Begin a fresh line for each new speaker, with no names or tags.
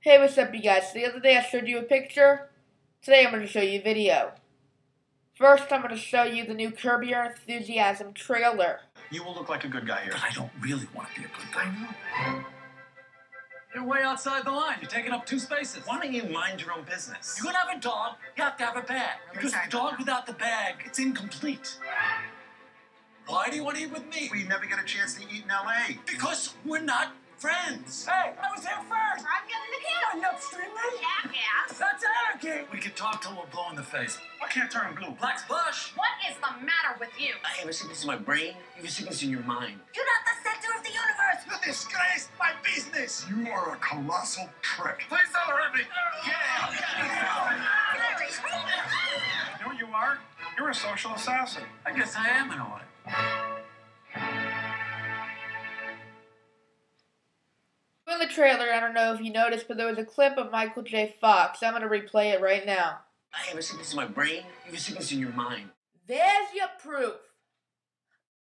Hey, what's up, you guys? The other day I showed you a picture. Today I'm going to show you a video. First, I'm going to show you the new Curb Your Enthusiasm trailer.
You will look like a good guy here.
But I don't really want to be a good guy.
You're way outside the line. You're taking up two spaces.
Why don't you mind your own business?
You're gonna have a dog, you have to have a bag. Because a dog without the bag,
It's incomplete.
why do you want to eat with me?
We never get a chance to eat in LA.
Because we're not friends. Hey, I was here first.
I'm getting the kill.
Are you upstream me?
Jackass.
That's anarchy. We can talk till we're blue in the face.
I can't turn blue.
Black's bush.
What is the matter with you?
I have a sickness in my brain. You have a sickness in your mind.
You're not the center of the universe.
You disgrace my business. You are a colossal prick.
Please don't hurt me.
Larry.
You know what you are? You're a social assassin.
I guess I am in a way.
The trailer, I don't know if you noticed, but there was a clip of Michael J. Fox. I'm going to replay it right now.
I have a sickness in my brain. You have a sickness in your mind.
There's your proof.